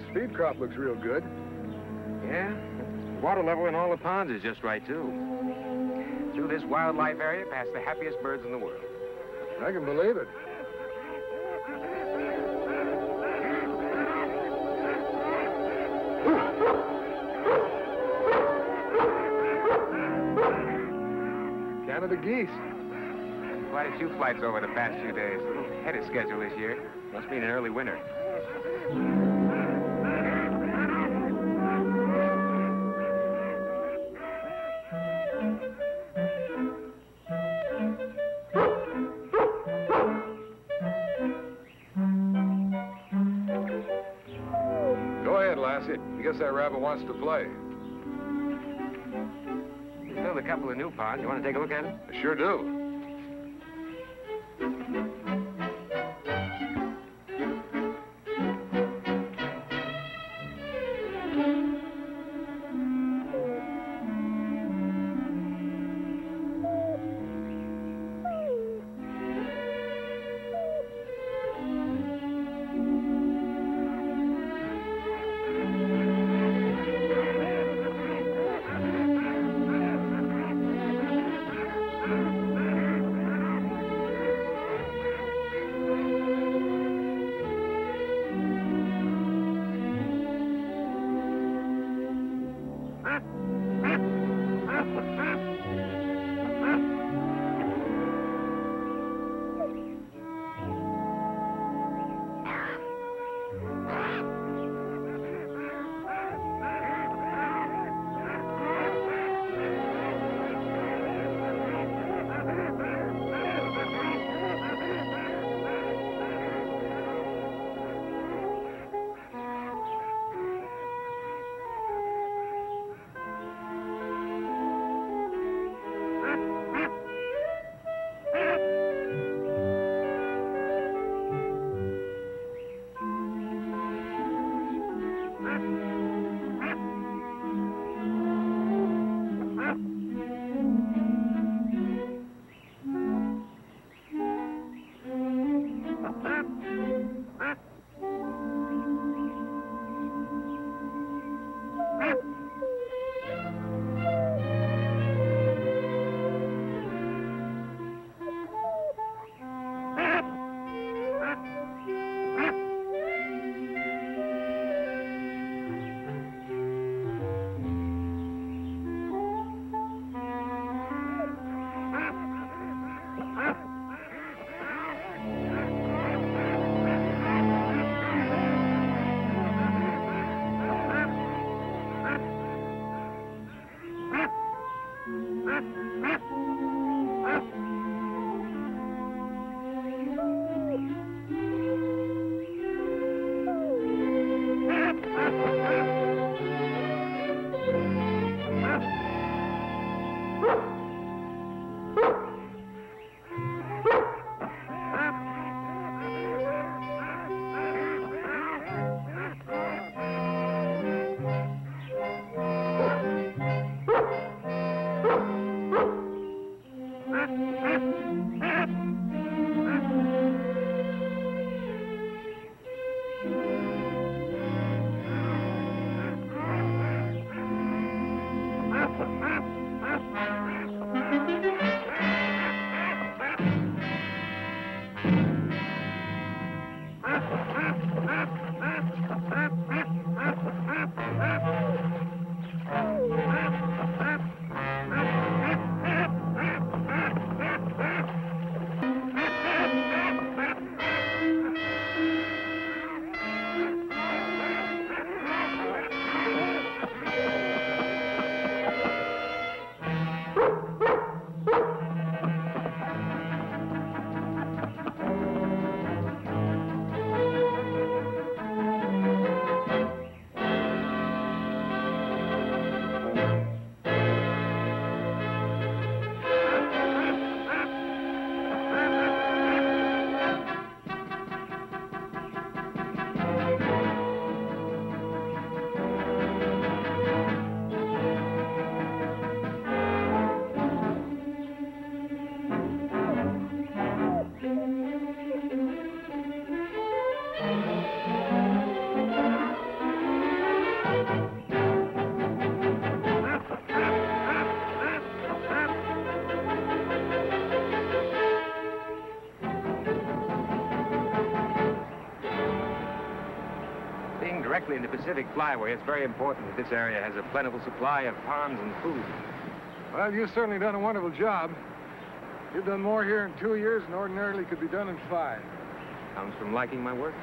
this feed crop looks real good. Yeah? Water level in all the ponds is just right, too. Through this wildlife area pass the happiest birds in the world. I can believe it. Canada geese. Quite a few flights over the past few days. A little ahead of schedule this year. Must be an early winter. I guess that rabbit wants to play. Filled a couple of new ponds. You want to take a look at them? I sure do. Pacific Flyway, it's very important that this area has a plentiful supply of ponds and food. Well, you've certainly done a wonderful job. You've done more here in two years than ordinarily could be done in five. Comes from liking my work.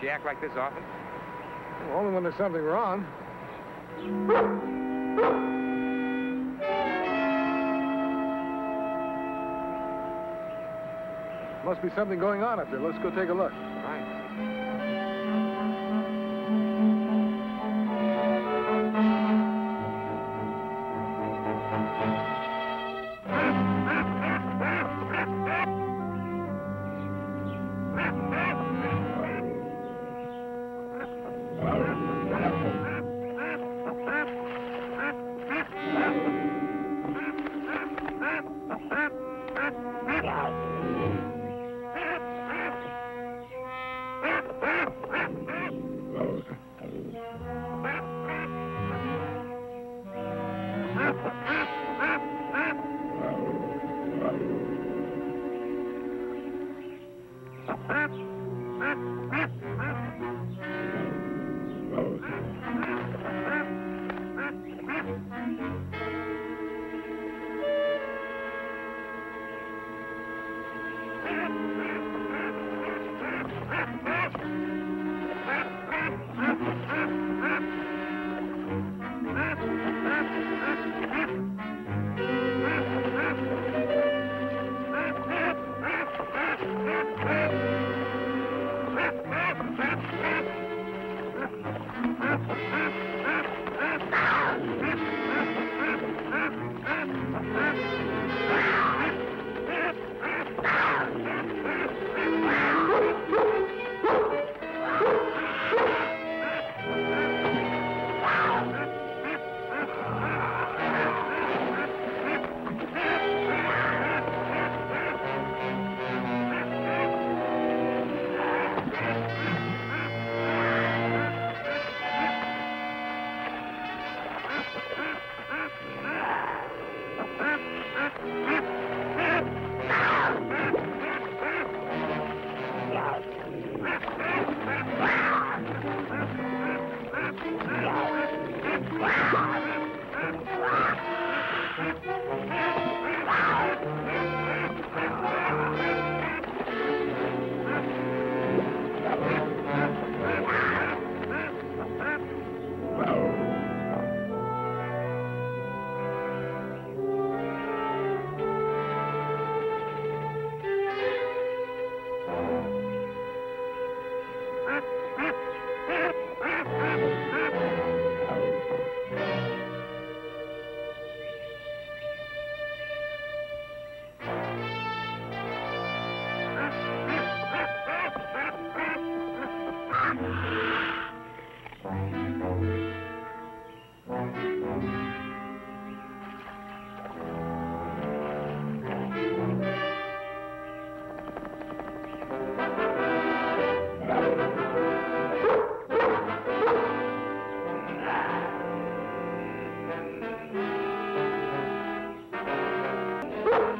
She act like this often? Well, only when there's something wrong. Must be something going on up there. Let's go take a look.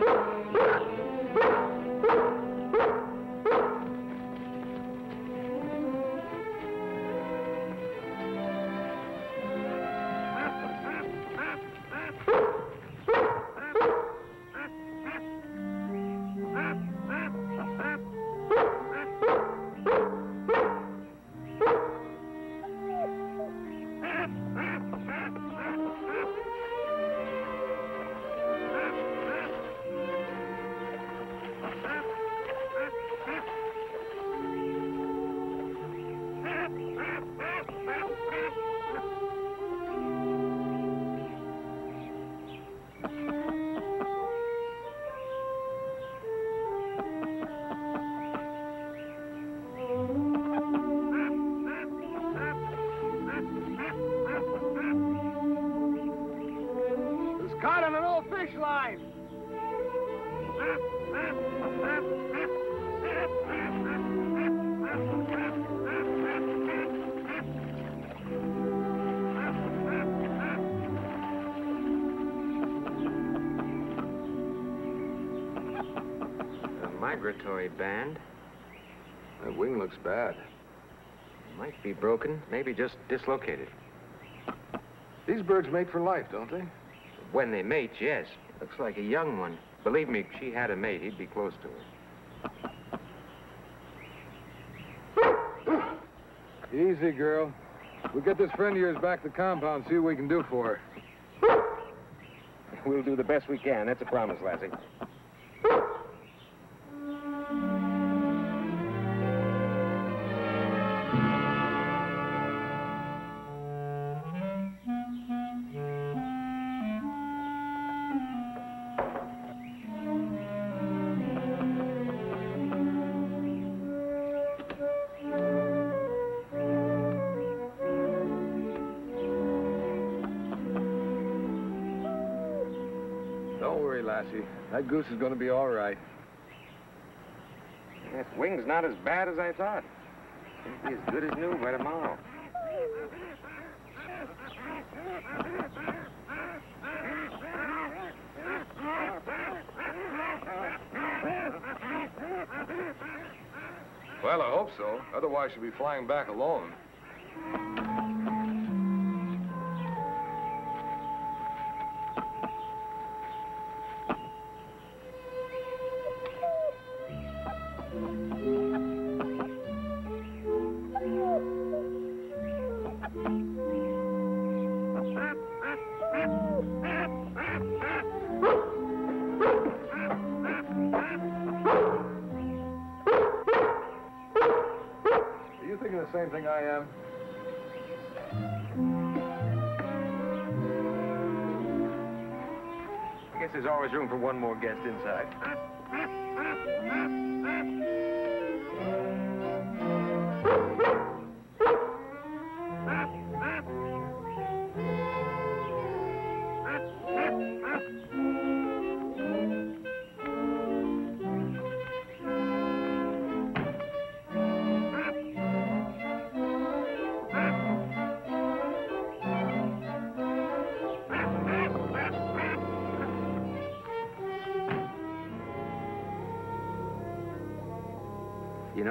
Oh, my God. A migratory band. That wing looks bad. It Might be broken, maybe just dislocated. These birds mate for life, don't they? When they mate, yes. Looks like a young one. Believe me, if she had a mate, he'd be close to her. Easy, girl. We'll get this friend of yours back to the compound, see what we can do for her. We'll do the best we can. That's a promise, Lassie. Don't Lassie. That goose is going to be all right. That wing's not as bad as I thought. It'll be as good as new by tomorrow. Well, I hope so. Otherwise, she'll be flying back alone. Guest inside.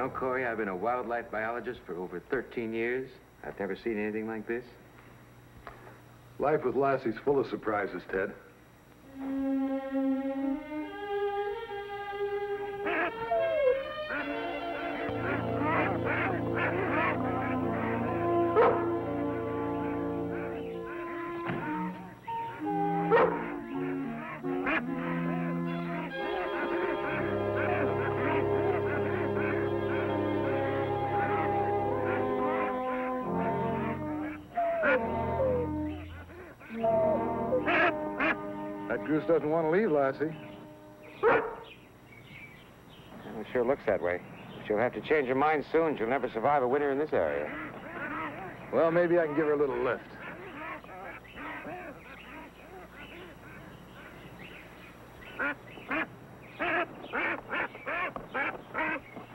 Know, Corey, I've been a wildlife biologist for over 13 years. I've never seen anything like this. Life with Lassie's full of surprises, Ted. Doesn't want to leave, Lassie. Well, it sure looks that way. She'll have to change her mind soon. She'll never survive a winter in this area. Well, maybe I can give her a little lift.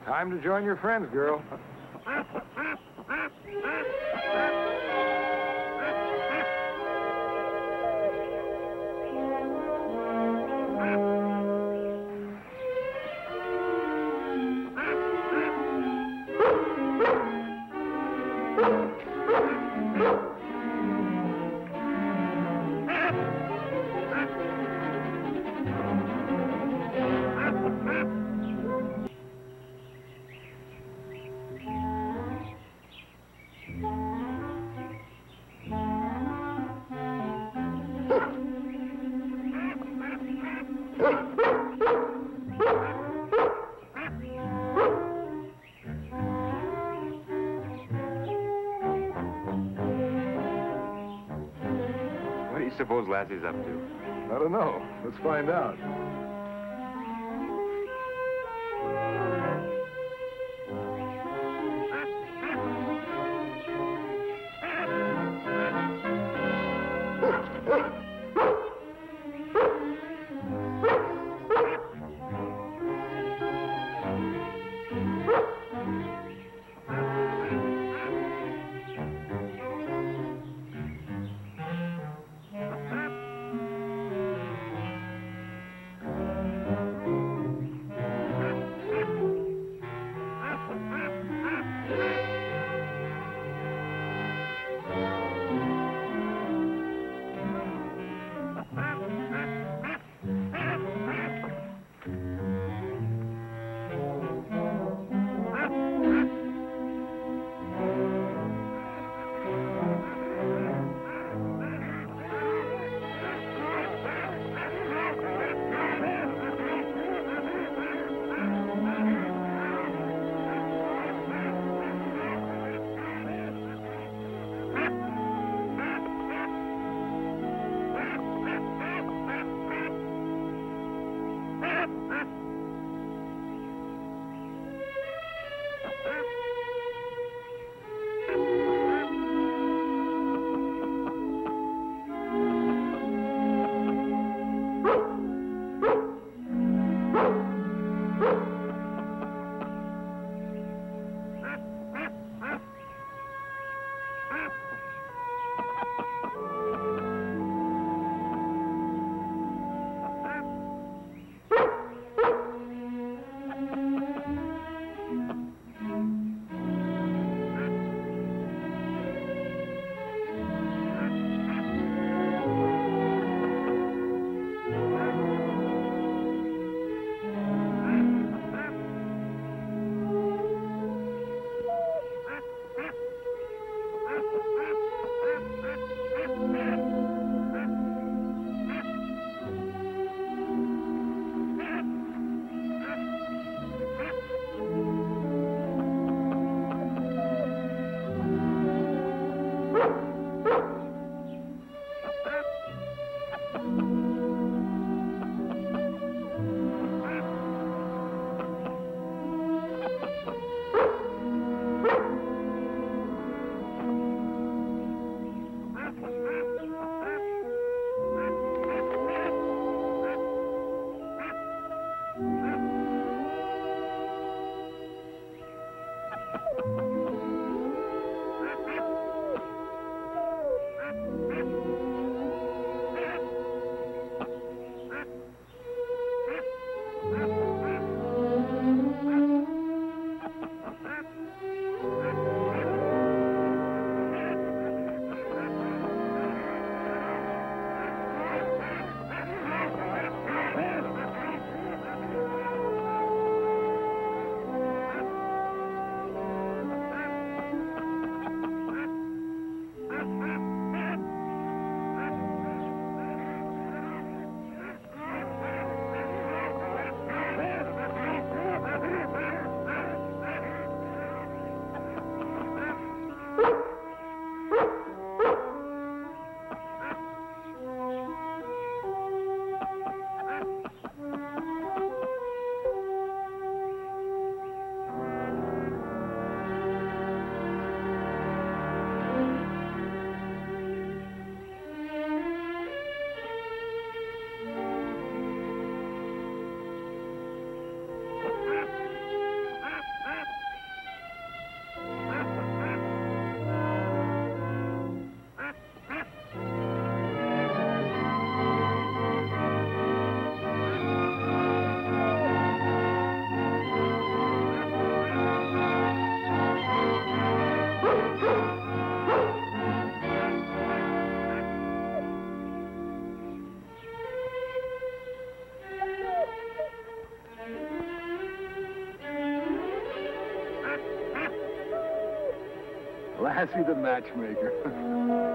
Time to join your friends, girl. Suppose Lassie's up to? I don't know. Let's find out. Lassie the matchmaker.